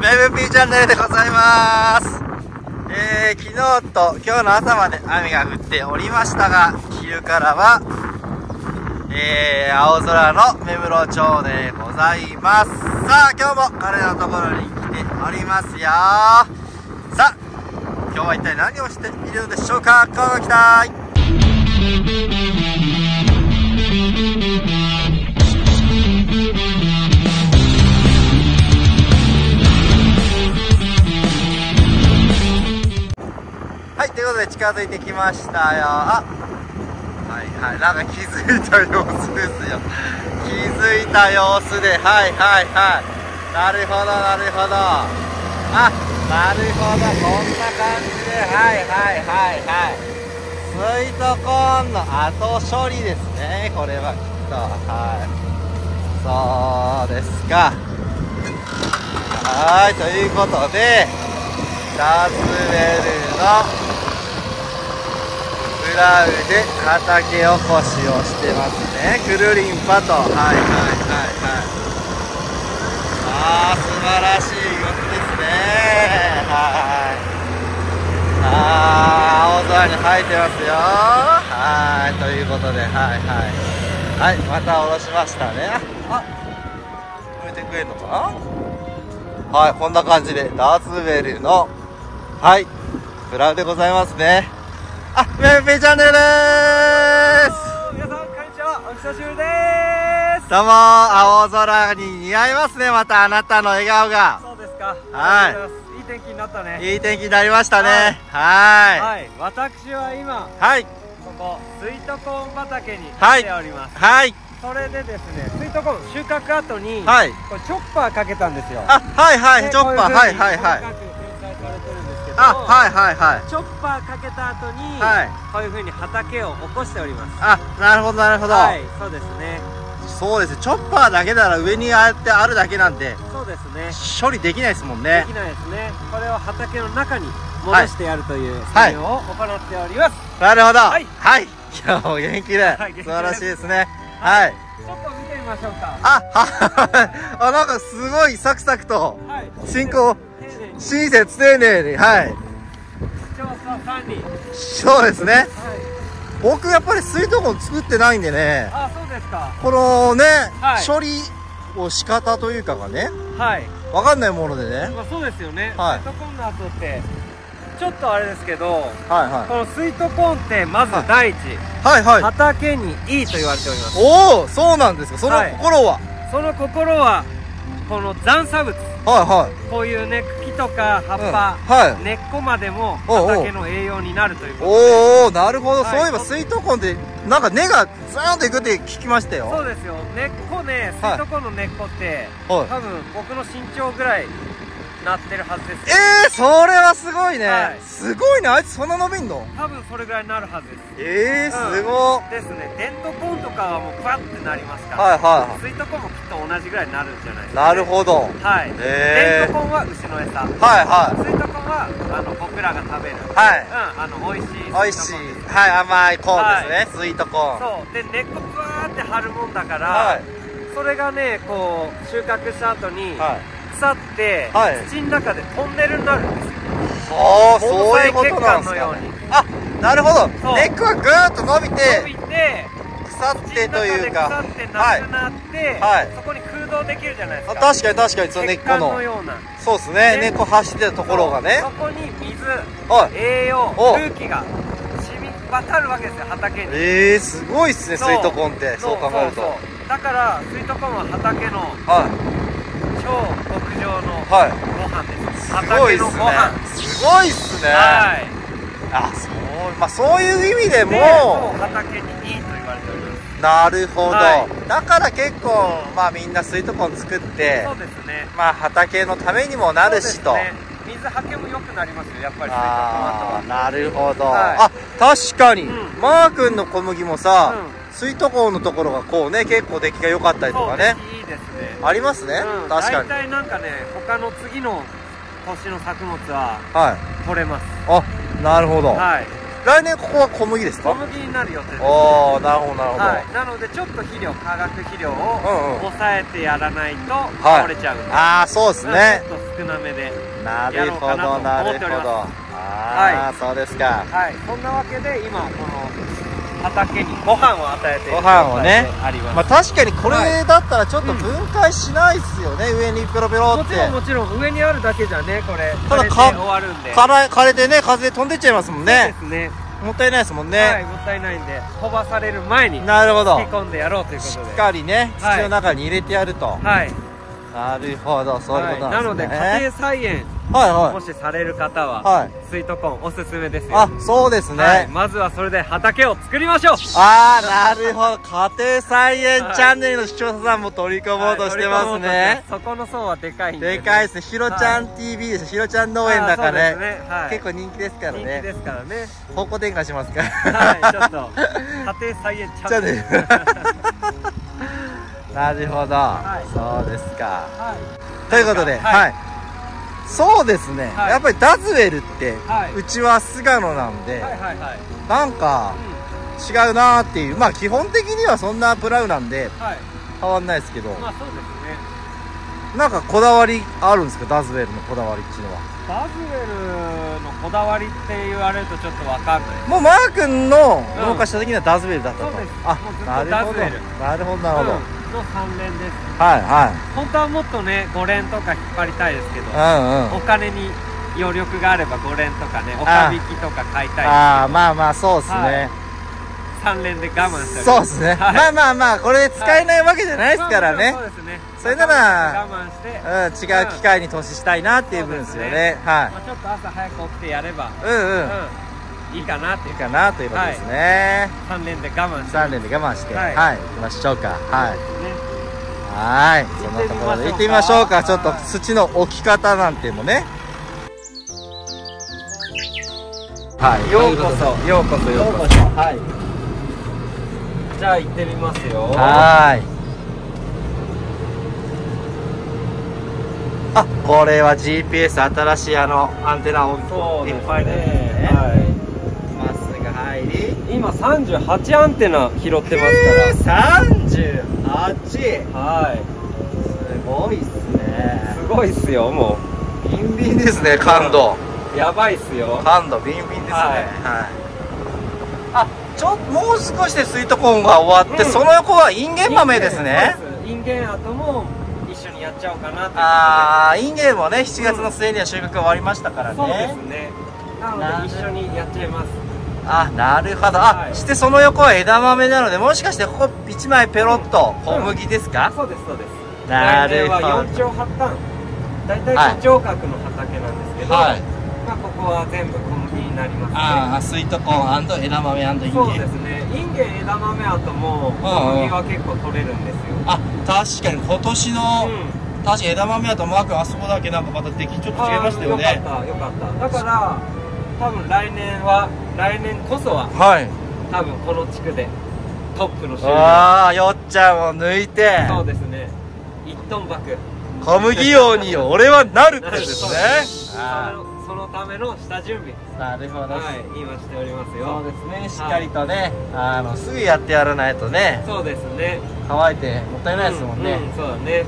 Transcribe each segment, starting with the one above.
メムピーチャンネルでございます。えー、昨日と今日の朝まで雨が降っておりましたが、昼からは、えー、青空の目室町でございます。さあ、今日も彼のところに来ておりますよ。さあ、今日は一体何をしているのでしょうか？乞うご期待はい、ということで近づいてきましたよ。あはいはい、なんか気づいた様子ですよ。気づいた様子で、はいはいはい。なるほど、なるほど。あ、なるほど、こんな感じで、はいはいはいはい。スイートコーンの後処理ですね、これはきっと。はい。そうですか。はい、ということで、ダースウェルのブラウで畑おこしをしてますね。くるりんぱと。はいはいはいはい。ああ、素晴らしい動きですね。はい。ああ、青空に生えてますよ。はい、ということで、はいはい。はい、また下ろしましたね。あ、止めてくれるのか？なはい、こんな感じで、ダーツウェルの、はい、ブラウでございますね。あ、メンペチャンネルでーす皆さんこんにちはお久しぶりですどうも青空に似合いますね、またあなたの笑顔が。そうですかはいいいい天気になったねいい天気になりましたね。ははい私は今い。はい。ここスイートコーン畑にはい来ております、はい。それでですねスイートコーン収穫後に、はい。これチョッパーかけたんですよあ、はいはい、でチョッパー、はいはいはい。けどあ、はいはいはい。チョッパーかけた後に、はい。こういう風に畑を起こしております。あ、なるほどなるほど。はいそうですね。そうですね、チョッパーだけなら上にああやってあるだけなんで、そうですね。処理できないですもんでねき。ないですね。これを畑の中に戻してやるというはい。作業を行っております、なるほど。はい。はい。今日も元気で、はい素晴らしいですね。はい。ちょっと見てみましょうか。あ、は、あ、なんかすごいサクサクと、はい。進行、丁寧に親切丁寧に、はい。そうですね。はい僕やっぱり水道コン作ってないんでね、あそうですかこのね、はい処理を仕方というかがね、はいわかんないものでね。まあそうですよね、はいスイートコーンの後ってちょっとあれですけどはいはこのスイートコーンってまず第一、い。はいはい。畑にいいと言われておりますおお、そうなんですか。そのはい心は？その心はこの残差物はいはい。こういうね茎とか葉っうんぱ、はい。根っこまでも畑の栄養になるということで。おおなるほど、はい。そういえば水筒コンってなんか根がザーンといくって聞きましたよ。そうですよ。根っこねスイートコーンの根っこって、はい。多分僕の身長ぐらいなってるはずです。えー、それはすごいね、はい。すごいね。あいつそんな伸びんの？多分それぐらいになるはずです。えー、うん。すごっ。ですね。デントコーンとかはもうクワってなりますから、はいはスイートコーンもきっと同じぐらいになるんじゃないですいか、なるほど。はい、へー。デントコーンは牛の餌。はいはスイートコーンはあの僕らが食べる。いはい。うんあの美味しい美味しい。はい甘いコーンですね、スイートコーン。そう。で根っこブワーって張るもんだから、はい。それがねこう収穫した後にはい腐って、はい。土の中でトンネルになるんですよ。おーそういうことなんですか。毛細血管のように。あなるほど。根っこがぐーっと伸び伸てびて腐ってというか。腐ってはいなくなって、はい。そこに空洞できるじゃないですあか確かに確かにその根っこの。そうですね。ね根っこ走ってるところがね。そこに水はい。栄養お。空気が染み渡るわけですよ畑に。えー、すごいっすねスイートコーンって。そう考えると。だからスイートコーンは畑のはいはい。ご飯です。すごいっすね。畑のご飯すごいっすねはい。あそうまあそういう意味でも畑にいいと言われております。なるほど、はだから結構まあみんなスイートコーン作ってそうですね。まあ畑のためにもなるしと、ね。水はけも良くなりますよやっぱりスイートコーンああ後なるほど、はい。あ確かに、うん。マー君の小麦もさ、うスイートコーンのところがこうね結構出来が良かったりとかね。そうです。いいですね。ありますね、うん。確かに。大体なんかね他の次の年の作物ははい。取れます。あなるほど、はい。来年ここは小麦です小か麦になる予定です。おおなるほどなるほど、はい、なのでちょっと肥料化学肥料を抑えてやらないとはい。倒れちゃう。んで、ああそうですね。ちょっと少なめでなるほやろうかなとどなるほど。ああ、そうですか。はい。そんなわけで今この畑にご飯を与えているご飯をね。あります、まあ確かにこはれだったらちょっと分解しないっすよね、上にペロペロって。もちろんもちろん。上にあるだけじゃねこれ。ただ枯れてか終わるんで。枯れてね風で飛んでっちゃいますもんでねすね。もったいないですもんね、はいもったいないんで飛ばされる前になるほど。突き込んでやろうというしっことで。かりねはい。土の中に入れてやると、はい。なるほどそういうことなんのですね、で家庭菜園はいはい。もしされる方は、はい。スイートコーンおすすめですよ。あそうですね、はい、まずはそれで畑を作りましょう。ああなるほど。家庭菜園チャンネルの視聴者さんも取り込もうとしてますね、はいそこの層はでかいんで。でかいですね。ひろちゃん TV です。ひろちゃん農園だからね。ねはい結構人気ですから人気ねですからね。方向転換しますから。はいちょっと家庭菜園チャンネル。なるほど、はい。そうですか。はい。ということで、は、はいいそうですね、はい。やっぱりダズウェルって、はい。うちは菅野なんで、はいはいはい。なんか違うなーっていうまあ基本的にはそんなプラウなんで変わんないですけど、まあそうですね。なんかこだわりあるんですか？ダズウェルのこだわりっていうのは。ダズウェルのこだわりって言われるとちょっとわかんないもうマー君の農家した時にはダズウェルだったと、そうです。あなるほど。なるほど。なるほど、うんの3連です。はいはい。本当はもっとね5連とか引っ張りたいですけどうんうん。お金に余力があれば5連とかねおかびきとか買いたいああまあまあそうですね、はい。3連で我慢したり。そうですね、はい。まあまあまあこれ使えないわけじゃないですからね、まあまあそうですね。それなら我慢して。うん、違う機会に投資したいなっていう分ですよね。まあちょっと朝早く起きてやればはいうんうん、うん。いいかなっていいう。いかなということですね、3連で我慢して。3連で我慢して。は、はい。い行きましょうか。はい。ねはい。そんなところで行ってみましょうか。ちょっと土の置き方なんてもね。はい。ようこそ。ようこそようこそ。はい。じゃあ行ってみますよ。はーい。あこれは GPS 新しいあのアンテナをそうですね。いっぱいね。はまっすぐ入り。い今38アンテナ拾ってますから38はい。すごいっすね。すごいっすよもビンビンですね感度。うやばいっすよ。感度ビンビンですね。ははい。い、あちょもう少しでスイートコーンが終わって、うん。その横はインゲン豆ですね。そうです。インゲン後も一緒にやっちゃおうかなとああインゲンもね7月の末には収穫終わりましたからね、そうですね。なので一緒にやっちゃいますあなるほど。あ、はい。してその横は枝豆なのでもしかしてここ1枚ペロッと小麦ですか、そうですそうです。なるほど。は4丁8単大体はい。5丁角の畑なんですけど、はい。まあ、ここは全部小麦になりますね。ああスイートコーン枝豆インゲン。そうですね。インゲン枝豆後も小麦は結構取れるんですよ。あ確かに今年の、うん。確かに枝豆だとマークあそこだけなんかまた出来ちょっと違いましたよね。よかったよかった。だから多分来年は来年こそははい。多分この地区でトップの収入ああよっちゃんを抜いて。そうですね。1トン爆小麦王に 俺はなるってですね。そあのための下準備。ーなるほど、はい今しておりますそうよですね。しっかりとね、あのすぐやってやらないとね。そうですね。乾いてもったいないですもんね、ううそうだね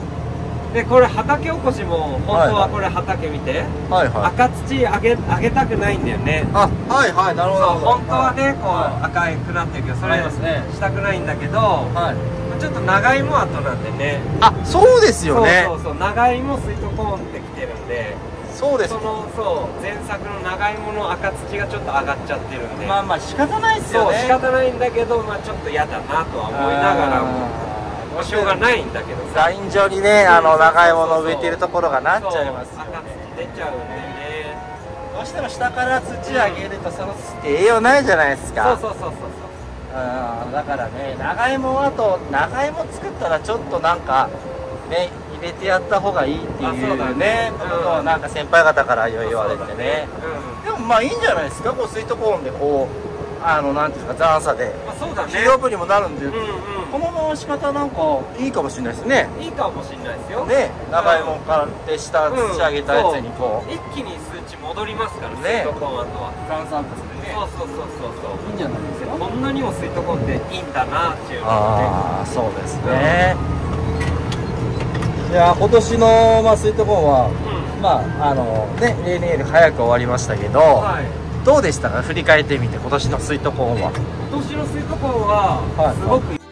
でこれ畑おこしも本当はこれ畑見て、はいはい。赤土あげあげたくないんだよね。あはいはいなるほど。そう本当はねこう、は赤いくなってるけどそれしたくないんだけど、はい。ちょっと長芋後なんでね。あそうですよね。そうそうそう長芋スイートコーンってきてるんで。そうです。そのそう前作の長芋の赤土がちょっと上がっちゃってるんで、まあまあ仕方ないですよねそう仕方ないんだけど、まあ、ちょっと嫌だなとは思いながらもあーまあしょうがないんだけどさ。ライン上にねあの長芋の植えてるところがなっちゃいますよそう赤土出ちゃう。んでねどうしても下から土あげるとその土って栄養ないじゃないですそうか。そうそうそううんだからね長芋あと長芋作ったらちょっとなんかね入れてやった方がいいっていうねね。ことをなんか先輩方から言われてね。うでもまあいいんじゃないですか。こうスイートコーンでこうあのなんていうか残差でんまあそうだね。肥料分にもなるんで、うんこの回し方なんかいいかもしれないですね。うんいいかもしれないですよ。ね長芋からで下土上げたやつにこう、一気に数値戻りますからね。スイートコーン後は炭酸物でね。そうそうそうそうそう。いいんじゃないですか？こんなにもスイートコーンっていいんだなっていうのがああそうですね、いや今年の、まあ、スイートコーンはねまああのね例年より早く終わりましたけど、はいどうでしたか？振り返ってみて今年のスイートコーンは。今年のスイートコーンははい。すごく